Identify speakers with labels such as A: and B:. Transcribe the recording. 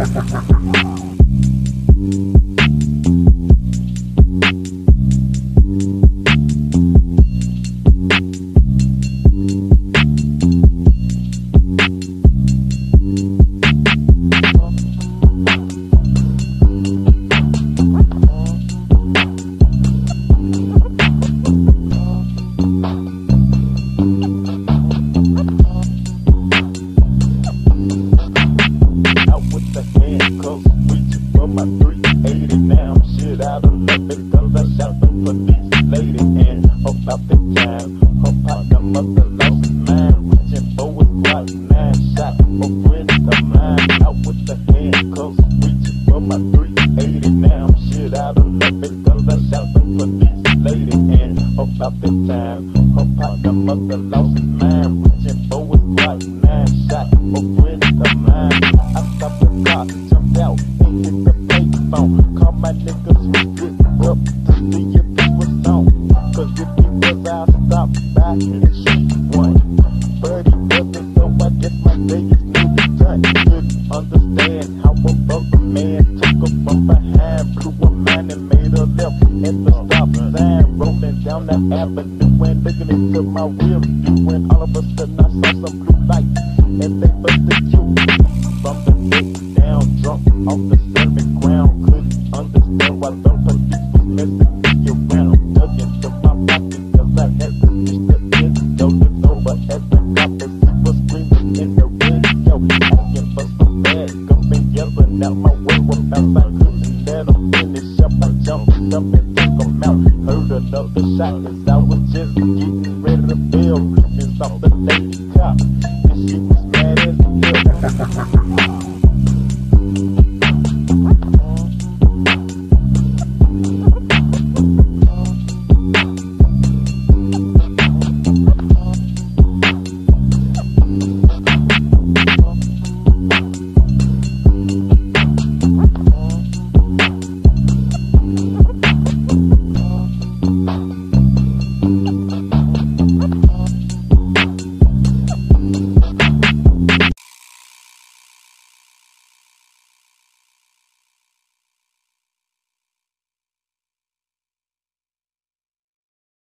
A: Ha ha ha ha. Lost his mind. Reaching for his Glock, nine shot. A friend of mine out with the handcuffs. Reaching for my 380 now. I'm shit out of luck because I shot the police lady. And about the time, her partner mother lost mind. Reaching for his Glock, nine shot. A friend of mine. I stopped the car, jumped out, and the payphone. Call my niggas who up to see if it was on. Cause if it was, I'll stop and left at the stop sign. Rolling down the avenue and looking into my rear view. And all of a sudden I saw some blue lights and they busted you from the neck down, drunk off the serving ground. Couldn't understand why the police was messing jumped up and out. Heard another as I was just getting ready to bail. Reaching off the cop. And she was mad as hell.